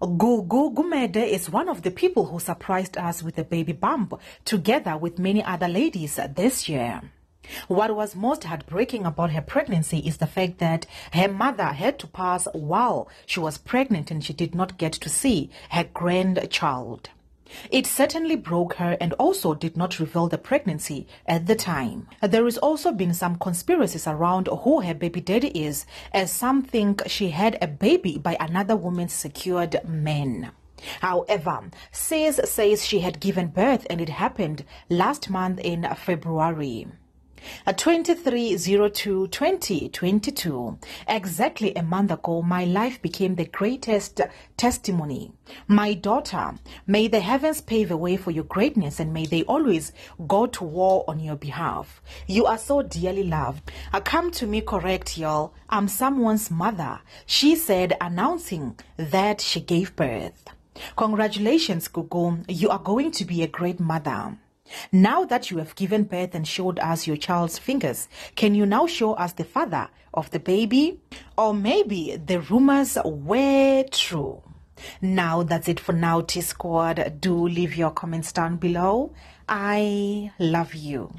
Gugu Gumede is one of the people who surprised us with a baby bump, together with many other ladies this year. What was most heartbreaking about her pregnancy is the fact that her mother had to pass while she was pregnant and she did not get to see her grandchild. It certainly broke her and also did not reveal the pregnancy at the time. There has also been some conspiracies around who her baby daddy is, as some think she had a baby by another woman's secured man. However, Sis says she had given birth and it happened last month in February. 2302-2022. Exactly a month ago, my life became the greatest testimony. My daughter, may the heavens pave a way for your greatness and may they always go to war on your behalf. You are so dearly loved. Uh, come to me correct, y'all. I'm someone's mother. She said, announcing that she gave birth. Congratulations, Gugu. You are going to be a great mother. Now that you have given birth and showed us your child's fingers, can you now show us the father of the baby? Or maybe the rumors were true. Now that's it for now, Tea Squad. Do leave your comments down below. I love you.